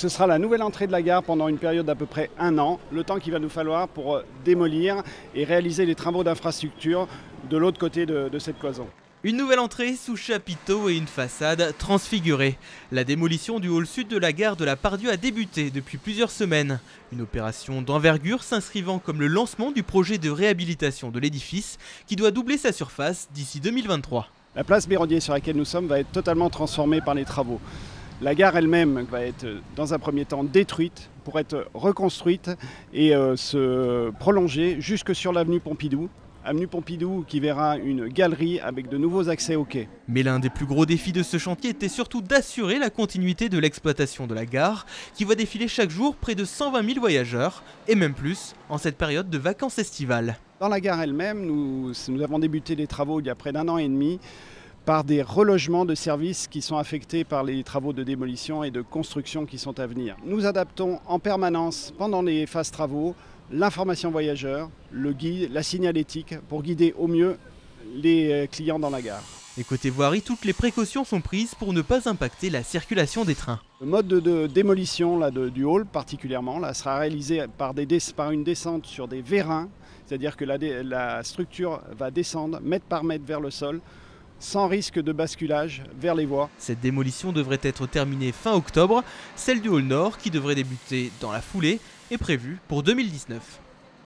Ce sera la nouvelle entrée de la gare pendant une période d'à peu près un an, le temps qu'il va nous falloir pour euh, démolir et réaliser les travaux d'infrastructure de l'autre côté de, de cette cloison. Une nouvelle entrée sous chapiteau et une façade transfigurée. La démolition du hall sud de la gare de la Pardieu a débuté depuis plusieurs semaines. Une opération d'envergure s'inscrivant comme le lancement du projet de réhabilitation de l'édifice qui doit doubler sa surface d'ici 2023. La place Bérodier sur laquelle nous sommes va être totalement transformée par les travaux. La gare elle-même va être dans un premier temps détruite pour être reconstruite et euh, se prolonger jusque sur l'avenue Pompidou Avenue Pompidou qui verra une galerie avec de nouveaux accès au quai. Mais l'un des plus gros défis de ce chantier était surtout d'assurer la continuité de l'exploitation de la gare, qui va défiler chaque jour près de 120 000 voyageurs, et même plus en cette période de vacances estivales. Dans la gare elle-même, nous, nous avons débuté les travaux il y a près d'un an et demi par des relogements de services qui sont affectés par les travaux de démolition et de construction qui sont à venir. Nous adaptons en permanence pendant les phases travaux l'information voyageur, le guide, la signalétique pour guider au mieux les euh, clients dans la gare. Et côté voirie, toutes les précautions sont prises pour ne pas impacter la circulation des trains. Le mode de, démolition là, du hall particulièrement là, sera réalisé par, des, par une descente sur des vérins, c'est-à-dire que la, la structure va descendre mètre par mètre vers le sol sans risque de basculage vers les voies. Cette démolition devrait être terminée fin octobre. Celle du hall nord, qui devrait débuter dans la foulée, est prévue pour 2019.